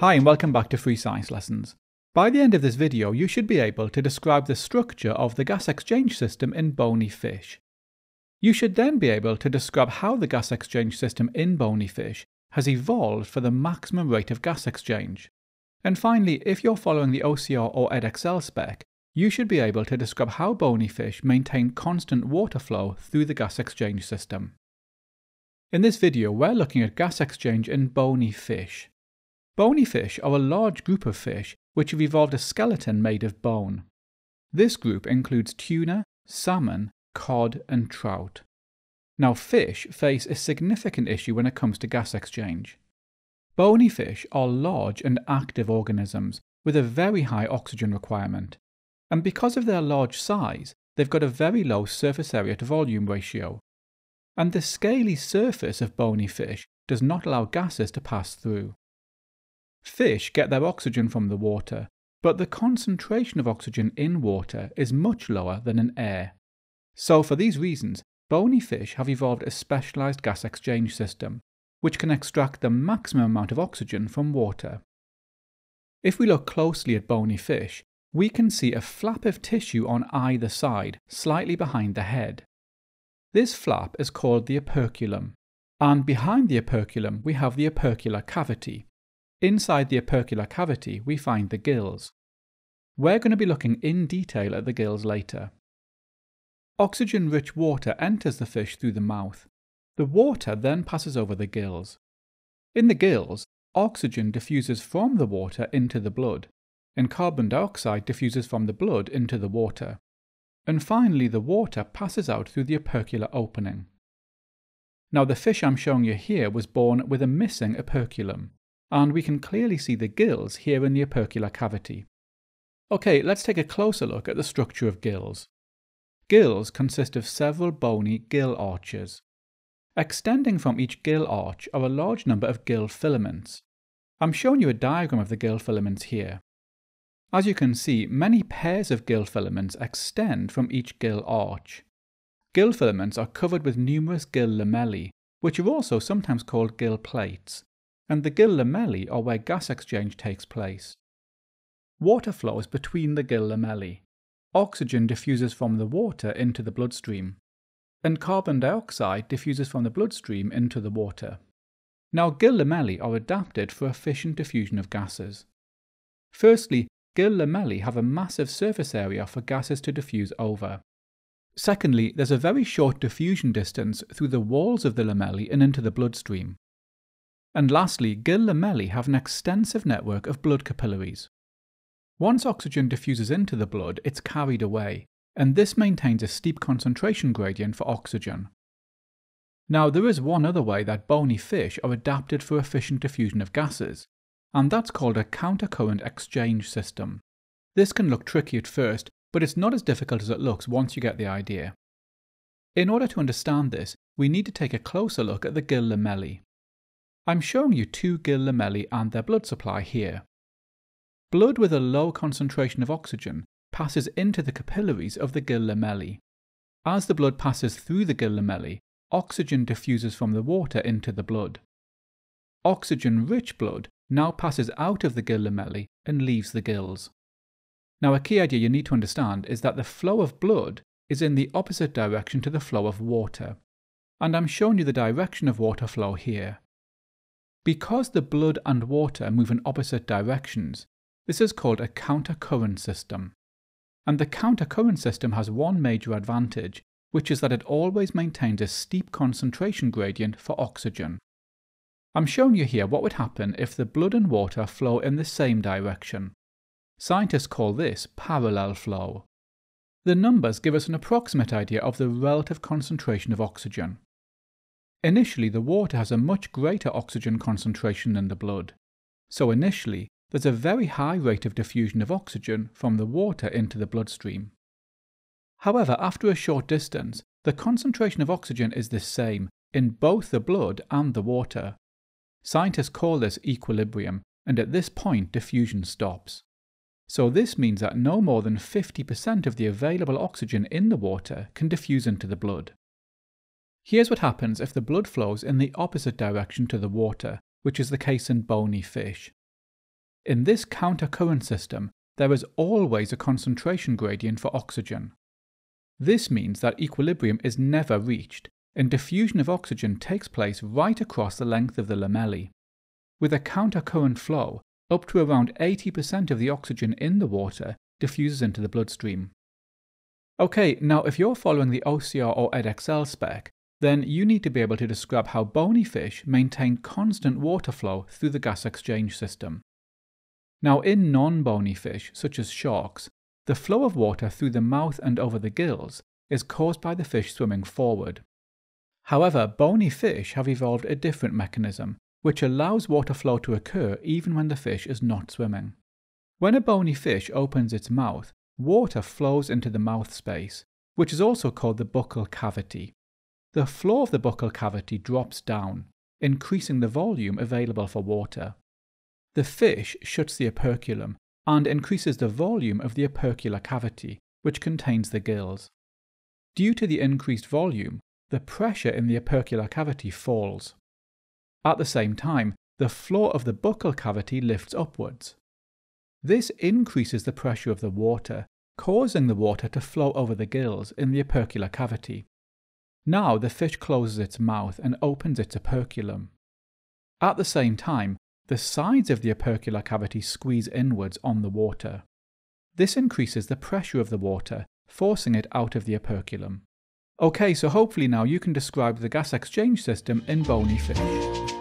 Hi and welcome back to Free Science Lessons. By the end of this video you should be able to describe the structure of the gas exchange system in bony fish. You should then be able to describe how the gas exchange system in bony fish has evolved for the maximum rate of gas exchange. And finally, if you're following the OCR or Edexcel spec, you should be able to describe how bony fish maintain constant water flow through the gas exchange system. In this video, we're looking at gas exchange in bony fish. Bony fish are a large group of fish which have evolved a skeleton made of bone. This group includes tuna, salmon, cod, and trout. Now, fish face a significant issue when it comes to gas exchange. Bony fish are large and active organisms with a very high oxygen requirement, and because of their large size, they've got a very low surface area to volume ratio. And the scaly surface of bony fish does not allow gases to pass through. Fish get their oxygen from the water, but the concentration of oxygen in water is much lower than in air. So, for these reasons, bony fish have evolved a specialized gas exchange system, which can extract the maximum amount of oxygen from water. If we look closely at bony fish, we can see a flap of tissue on either side, slightly behind the head. This flap is called the operculum, and behind the operculum we have the opercular cavity, Inside the opercular cavity, we find the gills. We're going to be looking in detail at the gills later. Oxygen rich water enters the fish through the mouth. The water then passes over the gills. In the gills, oxygen diffuses from the water into the blood, and carbon dioxide diffuses from the blood into the water. And finally, the water passes out through the opercular opening. Now, the fish I'm showing you here was born with a missing operculum and we can clearly see the gills here in the opercular cavity. Okay, let's take a closer look at the structure of gills. Gills consist of several bony gill arches. Extending from each gill arch are a large number of gill filaments. I'm showing you a diagram of the gill filaments here. As you can see, many pairs of gill filaments extend from each gill arch. Gill filaments are covered with numerous gill lamellae, which are also sometimes called gill plates, and the gill lamellae are where gas exchange takes place. Water flows between the gill lamellae. Oxygen diffuses from the water into the bloodstream, and carbon dioxide diffuses from the bloodstream into the water. Now, gill lamellae are adapted for efficient diffusion of gases. Firstly, gill lamellae have a massive surface area for gases to diffuse over. Secondly, there's a very short diffusion distance through the walls of the lamellae and into the bloodstream. And lastly, gill lamellae have an extensive network of blood capillaries. Once oxygen diffuses into the blood, it's carried away, and this maintains a steep concentration gradient for oxygen. Now, there is one other way that bony fish are adapted for efficient diffusion of gases, and that's called a countercurrent exchange system. This can look tricky at first, but it's not as difficult as it looks once you get the idea. In order to understand this, we need to take a closer look at the gill lamellae. I'm showing you two gill lamellae and their blood supply here. Blood with a low concentration of oxygen passes into the capillaries of the gill lamellae. As the blood passes through the gill lamellae, oxygen diffuses from the water into the blood. Oxygen-rich blood now passes out of the gill lamellae and leaves the gills. Now a key idea you need to understand is that the flow of blood is in the opposite direction to the flow of water. And I'm showing you the direction of water flow here. Because the blood and water move in opposite directions, this is called a countercurrent system. And the countercurrent system has one major advantage, which is that it always maintains a steep concentration gradient for oxygen. I'm showing you here what would happen if the blood and water flow in the same direction. Scientists call this parallel flow. The numbers give us an approximate idea of the relative concentration of oxygen. Initially, the water has a much greater oxygen concentration than the blood. So initially, there's a very high rate of diffusion of oxygen from the water into the bloodstream. However, after a short distance, the concentration of oxygen is the same in both the blood and the water. Scientists call this equilibrium, and at this point diffusion stops. So this means that no more than 50% of the available oxygen in the water can diffuse into the blood. Here's what happens if the blood flows in the opposite direction to the water, which is the case in bony fish. In this counter-current system, there is always a concentration gradient for oxygen. This means that equilibrium is never reached, and diffusion of oxygen takes place right across the length of the lamellae. With a counter-current flow, up to around 80% of the oxygen in the water diffuses into the bloodstream. Okay, now if you're following the OCR or Edexcel spec, then you need to be able to describe how bony fish maintain constant water flow through the gas exchange system. Now in non-bony fish, such as sharks, the flow of water through the mouth and over the gills is caused by the fish swimming forward. However, bony fish have evolved a different mechanism, which allows water flow to occur even when the fish is not swimming. When a bony fish opens its mouth, water flows into the mouth space, which is also called the buccal cavity. The floor of the buccal cavity drops down, increasing the volume available for water. The fish shuts the operculum and increases the volume of the opercular cavity, which contains the gills. Due to the increased volume, the pressure in the opercular cavity falls. At the same time, the floor of the buccal cavity lifts upwards. This increases the pressure of the water, causing the water to flow over the gills in the opercular cavity. Now the fish closes its mouth and opens its operculum. At the same time, the sides of the opercular cavity squeeze inwards on the water. This increases the pressure of the water, forcing it out of the operculum. Okay, so hopefully now you can describe the gas exchange system in bony fish.